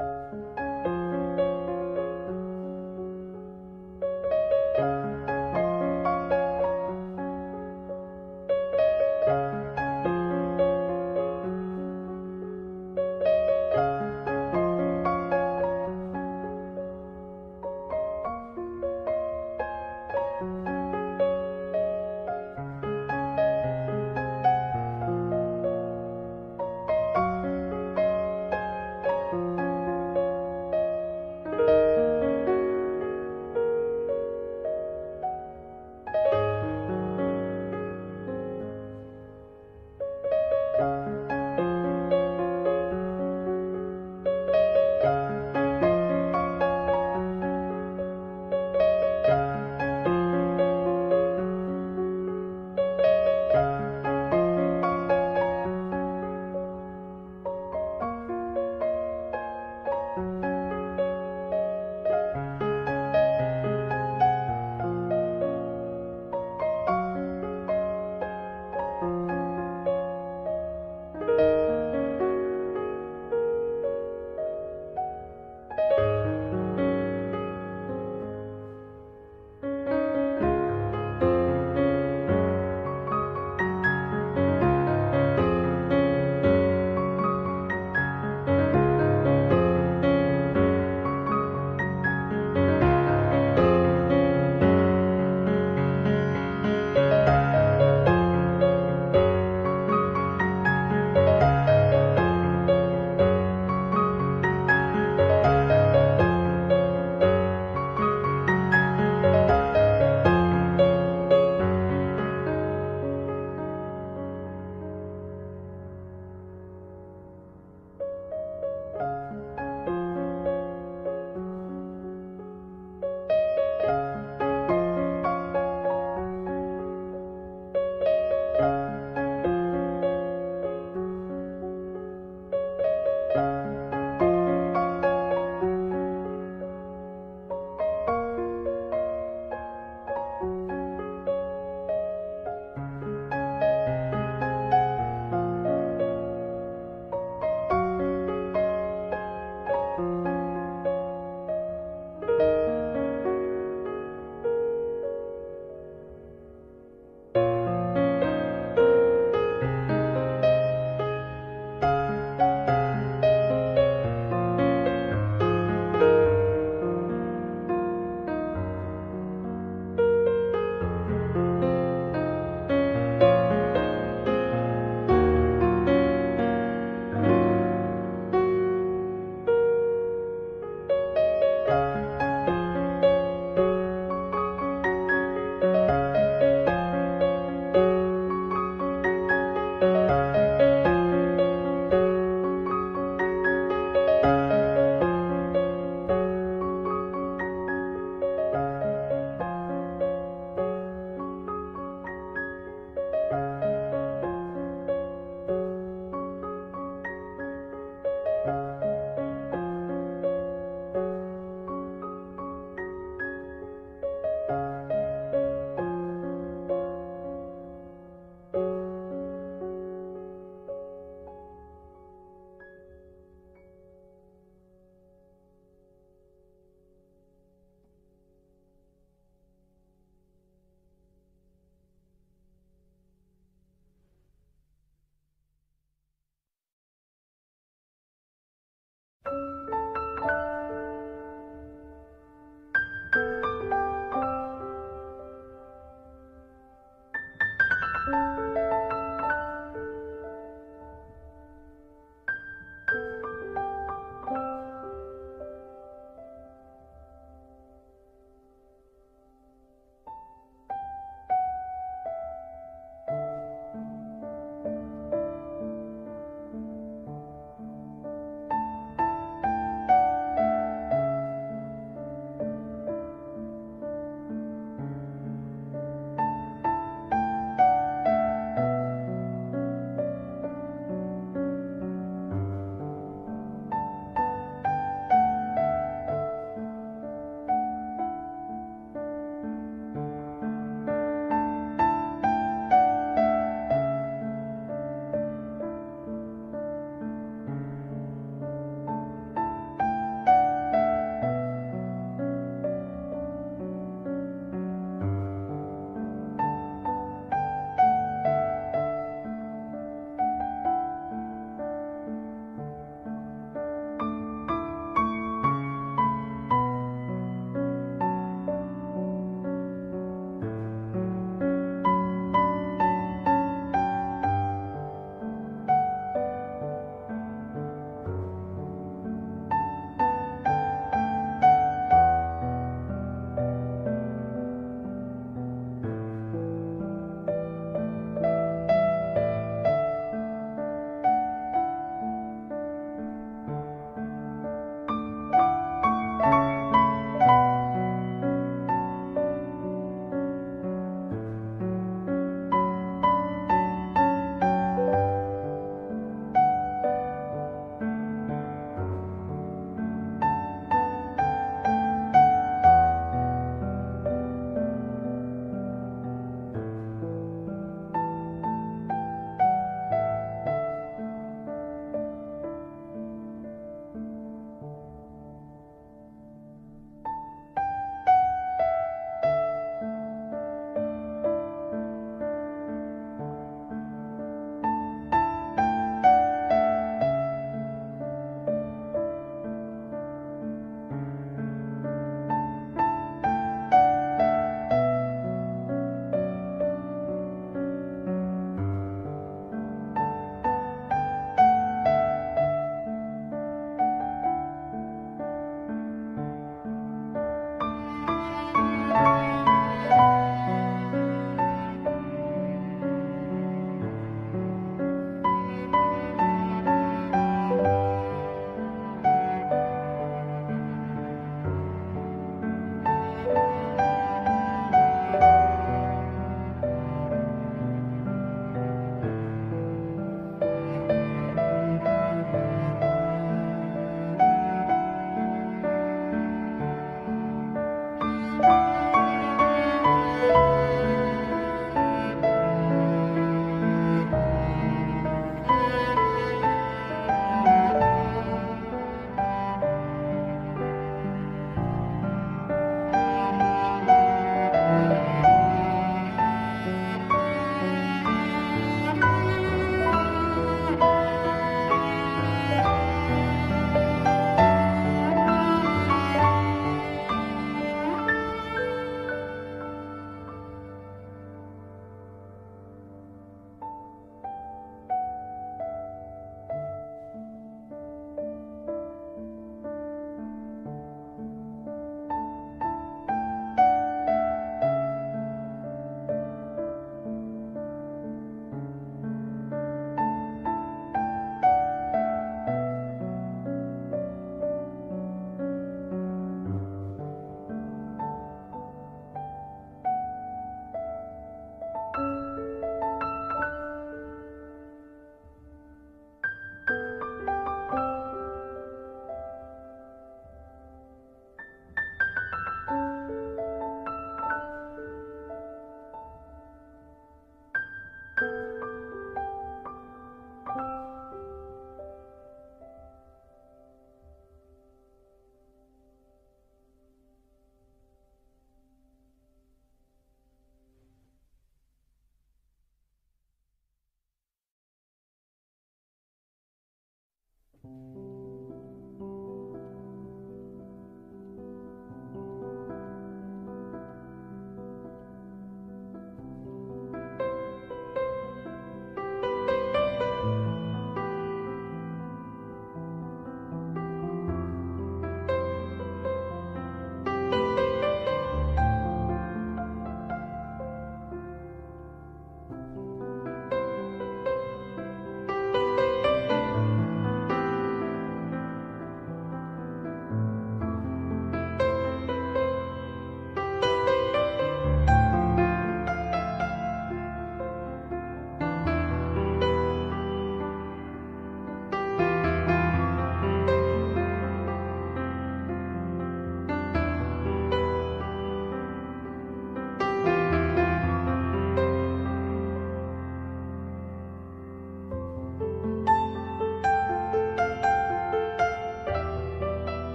あ!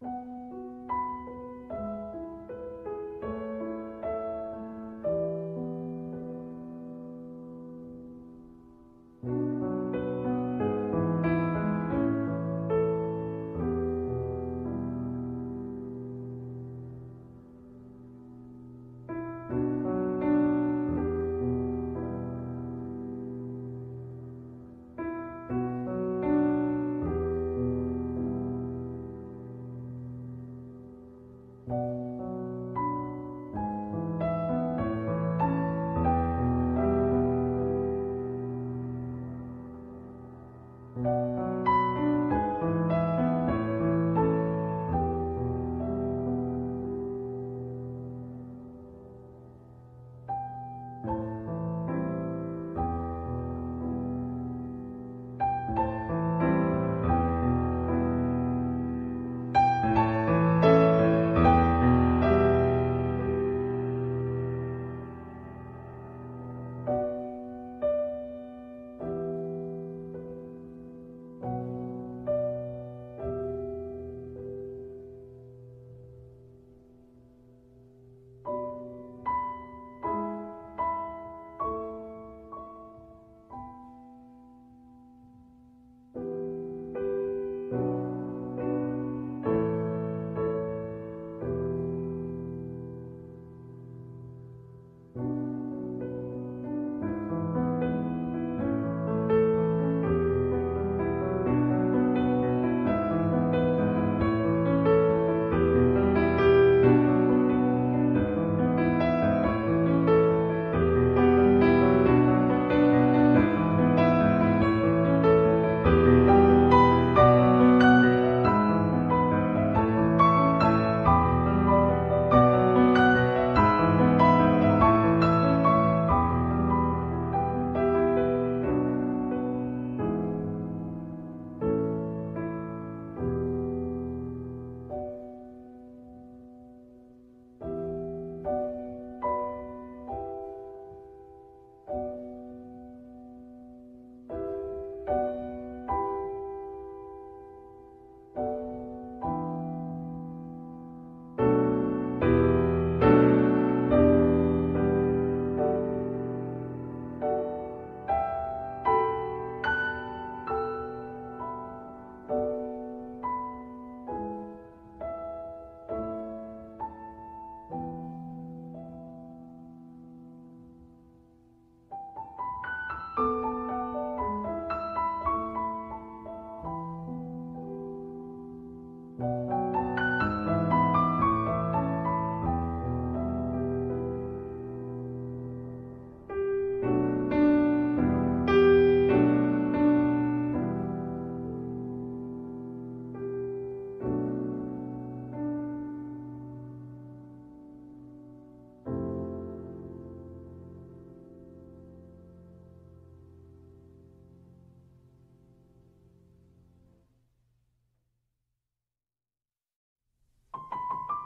Música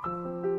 Música